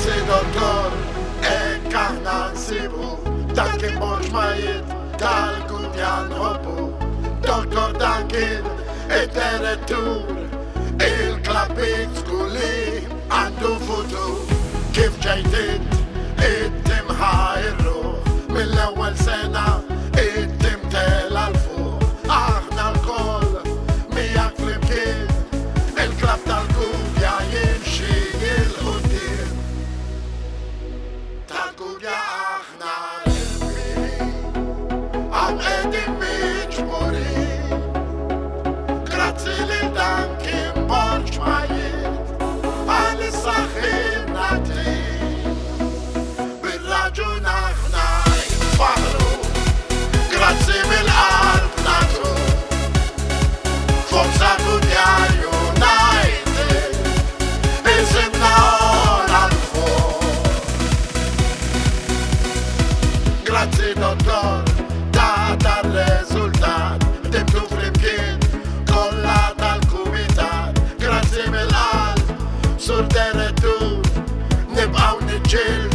Anzi dottor, ek aħna nsibu Dak kien mhux tal-gunjan hobbu Doktor dan kien it il klapit skulli andu futu, Kif ġejtit it-timħa irru mill-ewwel sena Jail.